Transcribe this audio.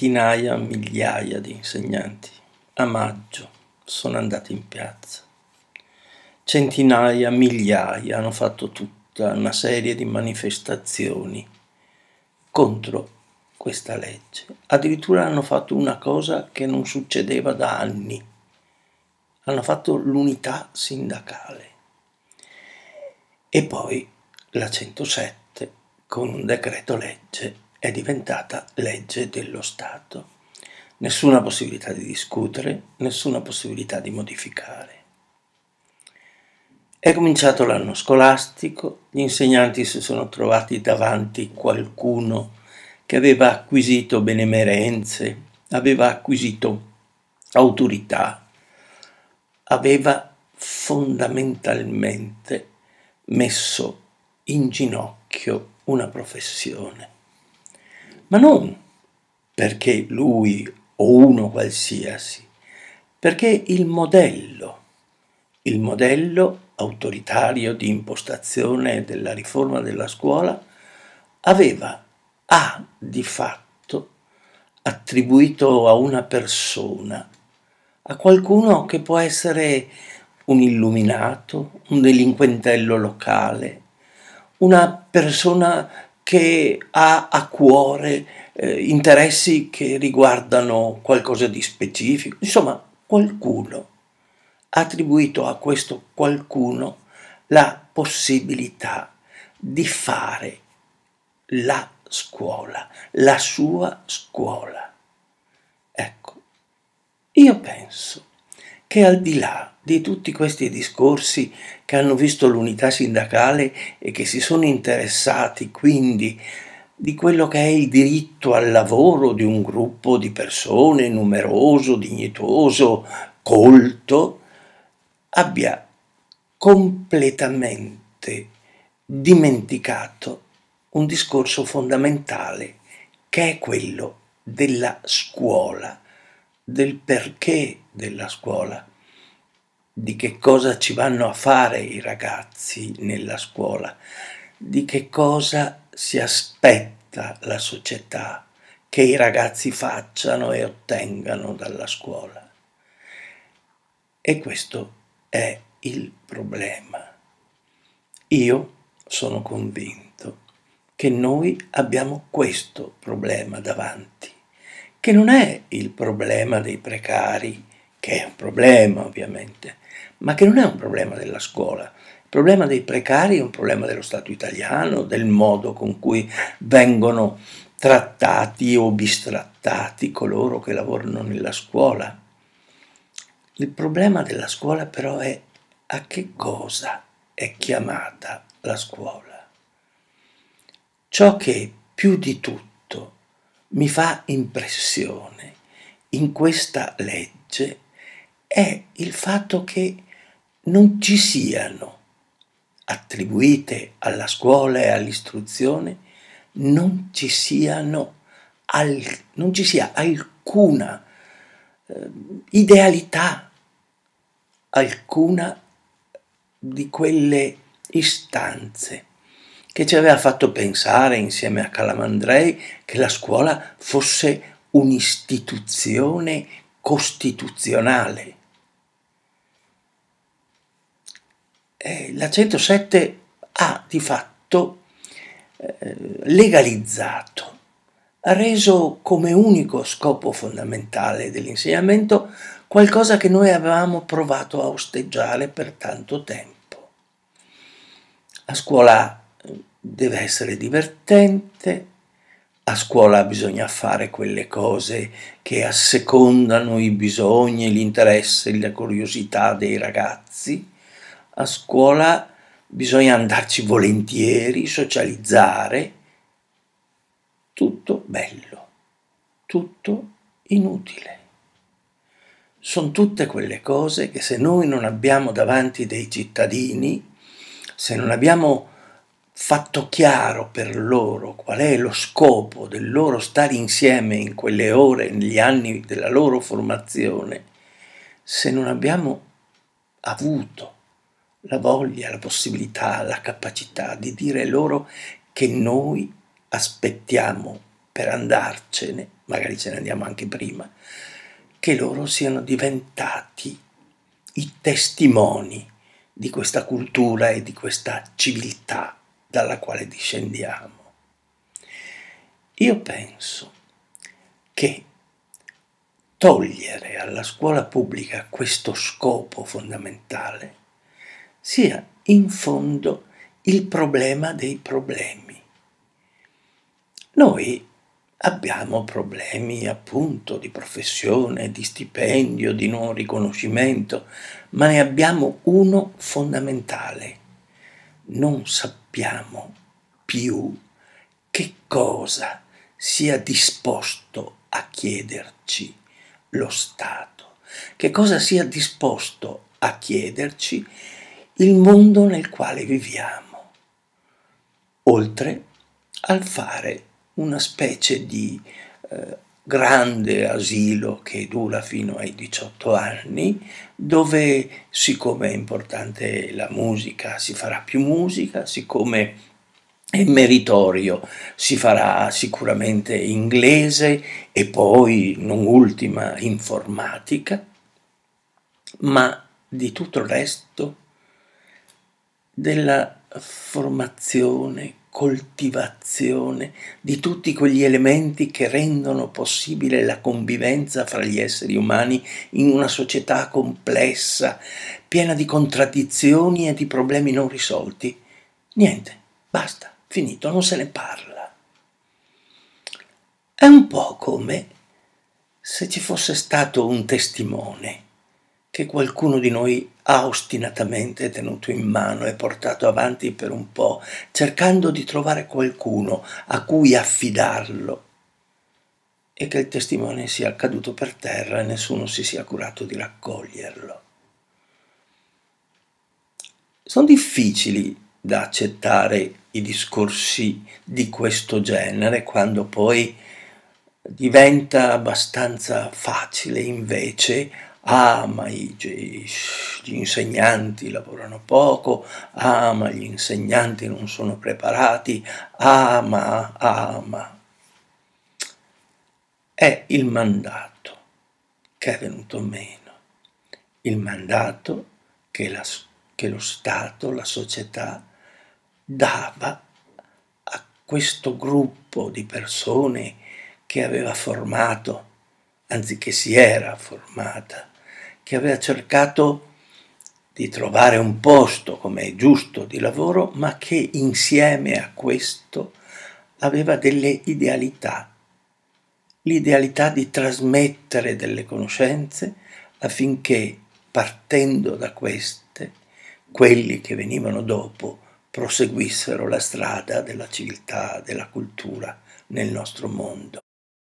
centinaia, migliaia di insegnanti a maggio sono andati in piazza. Centinaia, migliaia hanno fatto tutta una serie di manifestazioni contro questa legge. Addirittura hanno fatto una cosa che non succedeva da anni. Hanno fatto l'unità sindacale. E poi la 107 con un decreto legge è diventata legge dello Stato. Nessuna possibilità di discutere, nessuna possibilità di modificare. È cominciato l'anno scolastico, gli insegnanti si sono trovati davanti qualcuno che aveva acquisito benemerenze, aveva acquisito autorità, aveva fondamentalmente messo in ginocchio una professione ma non perché lui o uno qualsiasi, perché il modello, il modello autoritario di impostazione della riforma della scuola aveva, ha di fatto attribuito a una persona, a qualcuno che può essere un illuminato, un delinquentello locale, una persona che ha a cuore eh, interessi che riguardano qualcosa di specifico. Insomma, qualcuno ha attribuito a questo qualcuno la possibilità di fare la scuola, la sua scuola. Ecco, io penso che al di là di tutti questi discorsi che hanno visto l'unità sindacale e che si sono interessati quindi di quello che è il diritto al lavoro di un gruppo di persone numeroso, dignitoso, colto, abbia completamente dimenticato un discorso fondamentale che è quello della scuola del perché della scuola, di che cosa ci vanno a fare i ragazzi nella scuola, di che cosa si aspetta la società che i ragazzi facciano e ottengano dalla scuola. E questo è il problema. Io sono convinto che noi abbiamo questo problema davanti che non è il problema dei precari, che è un problema ovviamente, ma che non è un problema della scuola. Il problema dei precari è un problema dello Stato italiano, del modo con cui vengono trattati o bistrattati coloro che lavorano nella scuola. Il problema della scuola però è a che cosa è chiamata la scuola. Ciò che più di tutto mi fa impressione in questa legge è il fatto che non ci siano attribuite alla scuola e all'istruzione, non ci, siano al, non ci sia alcuna eh, idealità, alcuna di quelle istanze che ci aveva fatto pensare insieme a Calamandrei che la scuola fosse un'istituzione costituzionale. E la 107 ha di fatto eh, legalizzato, ha reso come unico scopo fondamentale dell'insegnamento qualcosa che noi avevamo provato a osteggiare per tanto tempo. A scuola deve essere divertente, a scuola bisogna fare quelle cose che assecondano i bisogni, l'interesse la curiosità dei ragazzi, a scuola bisogna andarci volentieri, socializzare, tutto bello, tutto inutile. Sono tutte quelle cose che se noi non abbiamo davanti dei cittadini, se non abbiamo fatto chiaro per loro qual è lo scopo del loro stare insieme in quelle ore, negli anni della loro formazione, se non abbiamo avuto la voglia, la possibilità, la capacità di dire loro che noi aspettiamo per andarcene magari ce ne andiamo anche prima, che loro siano diventati i testimoni di questa cultura e di questa civiltà dalla quale discendiamo. Io penso che togliere alla scuola pubblica questo scopo fondamentale sia in fondo il problema dei problemi. Noi abbiamo problemi appunto di professione, di stipendio, di non riconoscimento, ma ne abbiamo uno fondamentale. Non sappiamo più che cosa sia disposto a chiederci lo Stato, che cosa sia disposto a chiederci il mondo nel quale viviamo, oltre al fare una specie di eh, grande asilo che dura fino ai 18 anni, dove siccome è importante la musica si farà più musica, siccome è meritorio si farà sicuramente inglese e poi, non ultima, informatica, ma di tutto il resto della formazione, coltivazione di tutti quegli elementi che rendono possibile la convivenza fra gli esseri umani in una società complessa, piena di contraddizioni e di problemi non risolti. Niente, basta, finito, non se ne parla. È un po' come se ci fosse stato un testimone che qualcuno di noi ha ostinatamente tenuto in mano e portato avanti per un po', cercando di trovare qualcuno a cui affidarlo e che il testimone sia caduto per terra e nessuno si sia curato di raccoglierlo. Sono difficili da accettare i discorsi di questo genere quando poi diventa abbastanza facile invece ah ma i, gli insegnanti lavorano poco, ah ma gli insegnanti non sono preparati, ah ma, ah ma. È il mandato che è venuto meno, il mandato che, la, che lo Stato, la società dava a questo gruppo di persone che aveva formato, anzi che si era formata, che aveva cercato di trovare un posto come è giusto di lavoro, ma che insieme a questo aveva delle idealità, l'idealità di trasmettere delle conoscenze affinché partendo da queste, quelli che venivano dopo proseguissero la strada della civiltà, della cultura nel nostro mondo.